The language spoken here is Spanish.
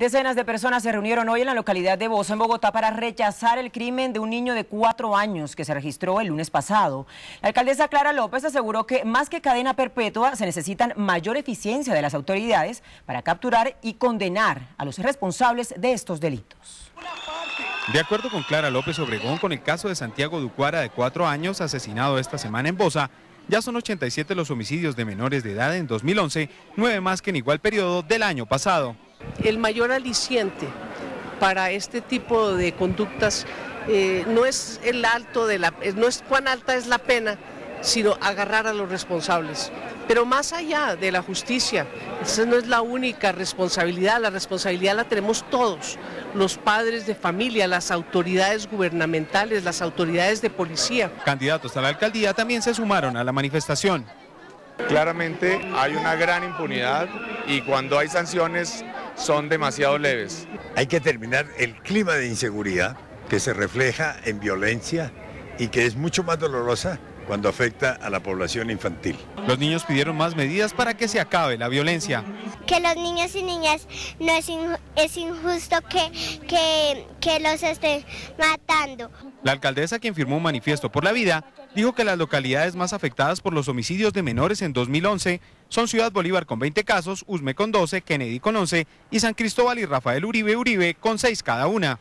Decenas de personas se reunieron hoy en la localidad de Bosa, en Bogotá, para rechazar el crimen de un niño de cuatro años que se registró el lunes pasado. La alcaldesa Clara López aseguró que más que cadena perpetua se necesitan mayor eficiencia de las autoridades para capturar y condenar a los responsables de estos delitos. De acuerdo con Clara López Obregón, con el caso de Santiago Ducuara de cuatro años asesinado esta semana en Bosa, ya son 87 los homicidios de menores de edad en 2011, nueve más que en igual periodo del año pasado. El mayor aliciente para este tipo de conductas eh, no es el alto de la, no es cuán alta es la pena, sino agarrar a los responsables. Pero más allá de la justicia, esa no es la única responsabilidad, la responsabilidad la tenemos todos, los padres de familia, las autoridades gubernamentales, las autoridades de policía. Candidatos a la alcaldía también se sumaron a la manifestación. Claramente hay una gran impunidad y cuando hay sanciones son demasiado leves. Hay que terminar el clima de inseguridad que se refleja en violencia y que es mucho más dolorosa cuando afecta a la población infantil. Los niños pidieron más medidas para que se acabe la violencia. Que los niños y niñas no es, es injusto que, que, que los estén matando. La alcaldesa, quien firmó un manifiesto por la vida, dijo que las localidades más afectadas por los homicidios de menores en 2011 son Ciudad Bolívar con 20 casos, Usme con 12, Kennedy con 11 y San Cristóbal y Rafael Uribe Uribe con 6 cada una.